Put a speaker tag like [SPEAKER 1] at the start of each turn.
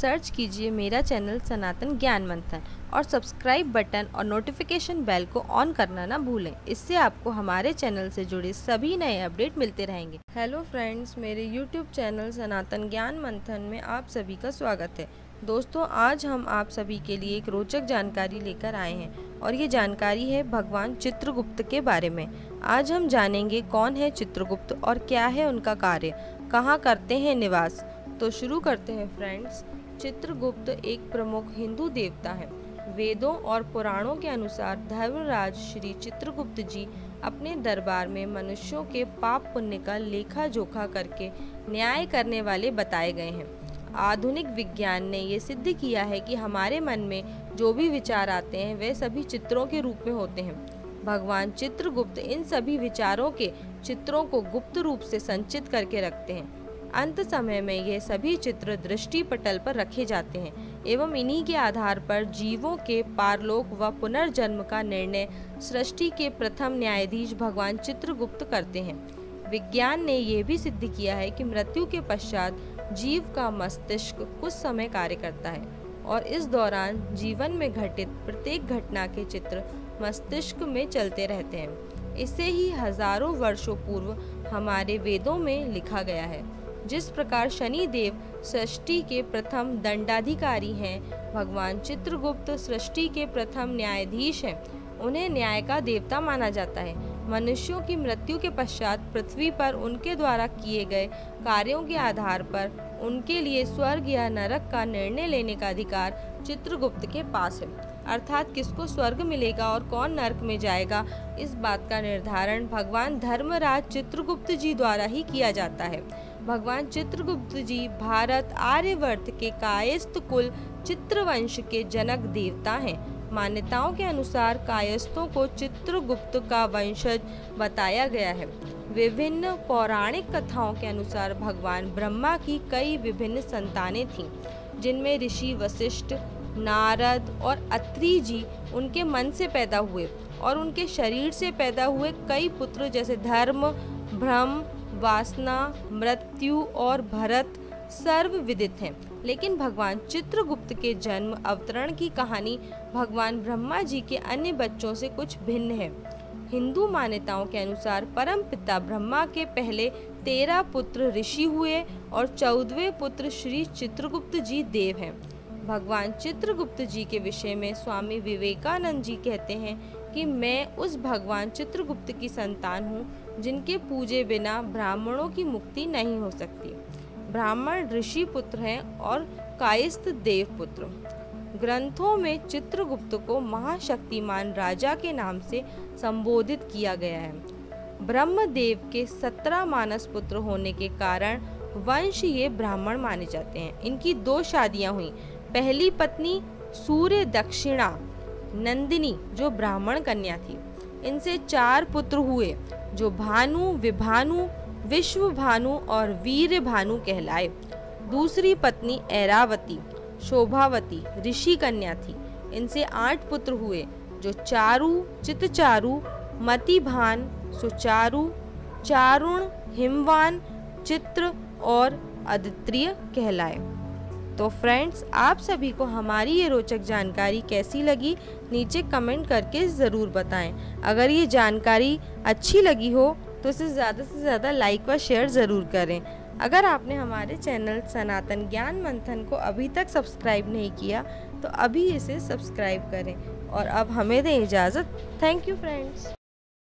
[SPEAKER 1] Search कीजिए मेरा channel Sanatan Gyan Manthan और सब्सक्राइब बटन और नोटिफिकेशन बेल को ऑन करना ना भूलें। इससे आपको हमारे चैनल से जुड़े सभी नए अपडेट मिलते रहेंगे। हेलो फ्रेंड्स, मेरे यूट्यूब चैनल सनातन ज्ञान मंथन में आप सभी का स्वागत है। दोस्तों, आज हम आप सभी के लिए एक रोचक जानकारी लेकर आए हैं और ये जानकारी है भगवान चित्रगुप्त के बारे में। आज हम जानेंगे कौन है चित्रगुप्त और क्या है उनका कार्य, कहाँ करते हैं निवास। तो शुरू करते हैं फ्रेंड्स। चित्रगुप्त एक प्रमुख हिंदू देवता है। वेदों और पुराणों के अनुसार धर्मराज श्री चित्रगुप्त जी अपने दरबार में मनुष्यों के पाप पुण्य का लेखा जोखा करके न्याय करने वाले बताए गए हैं। आधुनिक विज्ञान ने ये सिद्ध किया है कि हमारे मन में जो भी विचार आते हैं, वे सभी चित्रों के रूप में होते हैं। भगवान चित्रगुप्त इन सभी विचारों के चित्रों को गुप्त रूप से संचित करके रखते हैं। अंत समय में ये सभी चित्र दृष्टि पटल पर रखे जाते हैं एवं इन्हीं के आधार पर जीवों के पारलोक व पुनर्जन्म का निर्णय सृष्टि के प्रथम न्यायाधीश भगवान चित्रगुप्त करते हैं। विज्ञान ने यह भी सिद्ध किया है कि मृत्यु के पश्चात जीव का मस्तिष्क कुछ समय कार्य करता है और इस दौरान जीवन में घटित प्रत्येक घटना के चित्र मस्तिष्क में चलते रहते हैं। इसे ही हज़ारों वर्षों पूर्व हमारे वेदों में लिखा गया है। जिस प्रकार शनि देव सृष्टि के प्रथम दंडाधिकारी हैं, भगवान चित्रगुप्त सृष्टि के प्रथम न्यायाधीश हैं। उन्हें न्याय का देवता माना जाता है। मनुष्यों की मृत्यु के पश्चात पृथ्वी पर उनके द्वारा किए गए कार्यों के आधार पर उनके लिए स्वर्ग या नरक का निर्णय लेने का अधिकार चित्रगुप्त के पास है। अर्थात किसको स्वर्ग मिलेगा और कौन नरक में जाएगा, इस बात का निर्धारण भगवान धर्मराज चित्रगुप्त जी द्वारा ही किया जाता है। भगवान चित्रगुप्त जी भारत आर्यवर्त के कायस्थ कुल चित्रवंश के जनक देवता हैं। मान्यताओं के अनुसार कायस्थों को चित्रगुप्त का वंशज बताया गया है। विभिन्न पौराणिक कथाओं के अनुसार भगवान ब्रह्मा की कई विभिन्न संतानें थीं, जिनमें ऋषि वशिष्ठ, नारद और अत्रि जी उनके मन से पैदा हुए और उनके शरीर से पैदा हुए कई पुत्र जैसे धर्म भ्रम, वासना, मृत्यु और भरत सर्व विदित हैं। लेकिन भगवान चित्रगुप्त के जन्म अवतरण की कहानी भगवान ब्रह्मा जी के अन्य बच्चों से कुछ भिन्न है। हिंदू मान्यताओं के अनुसार परम पिता ब्रह्मा के पहले तेरह पुत्र ऋषि हुए और चौदहवें पुत्र श्री चित्रगुप्त जी देव हैं। भगवान चित्रगुप्त जी के विषय में स्वामी विवेकानंद जी कहते हैं कि मैं उस भगवान चित्रगुप्त की संतान हूँ, जिनके पूजे बिना ब्राह्मणों की मुक्ति नहीं हो सकती। ब्राह्मण ऋषि पुत्र हैं और कायस्थ देव पुत्र। ग्रंथों में चित्रगुप्त को महाशक्तिमान राजा के नाम से संबोधित किया गया है। ब्रह्मदेव के सत्रह मानस पुत्र होने के कारण वंश ये ब्राह्मण माने जाते हैं। इनकी दो शादियाँ हुई पहली पत्नी सूर्य दक्षिणा, नंदिनी, जो ब्राह्मण कन्या थी। इनसे चार पुत्र हुए, जो भानु, विभानु विश्व भानु और वीर भानु कहलाए। दूसरी पत्नी ऐरावती, शोभावती, ऋषि कन्या थी। इनसे आठ पुत्र हुए, जो चारु चितचारु मतिभान, सुचारु, चारुण, हिमवान, चित्र और अदित्रिय कहलाए। तो फ्रेंड्स, आप सभी को हमारी ये रोचक जानकारी कैसी लगी, नीचे कमेंट करके ज़रूर बताएँ। अगर ये जानकारी अच्छी लगी हो तो इसे ज़्यादा से ज़्यादा लाइक व शेयर ज़रूर करें। अगर आपने हमारे चैनल सनातन ज्ञान मंथन को अभी तक सब्सक्राइब नहीं किया तो अभी इसे सब्सक्राइब करें। और अब हमें दें इजाज़त। Thank you friends.